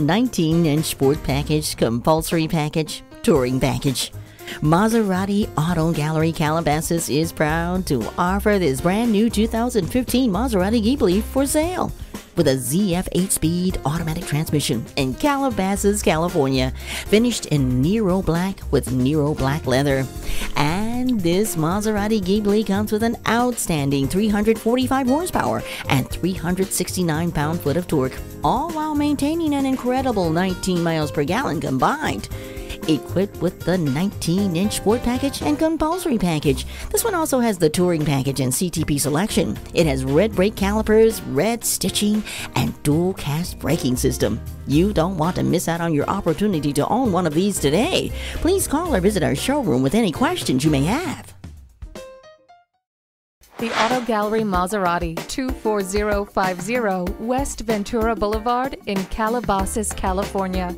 19 inch sport package, compulsory package, touring package. Maserati Auto Gallery Calabasas is proud to offer this brand new 2015 Maserati Ghibli for sale with a ZF 8-speed automatic transmission in Calabasas, California, finished in Nero black with Nero black leather. And this Maserati Ghibli comes with an outstanding 345 horsepower and 369 pound-foot of torque, all while maintaining an incredible 19 miles per gallon combined equipped with the 19 inch sport package and compulsory package. This one also has the touring package and CTP selection. It has red brake calipers, red stitching, and dual cast braking system. You don't want to miss out on your opportunity to own one of these today. Please call or visit our showroom with any questions you may have. The Auto Gallery Maserati 24050 West Ventura Boulevard in Calabasas, California.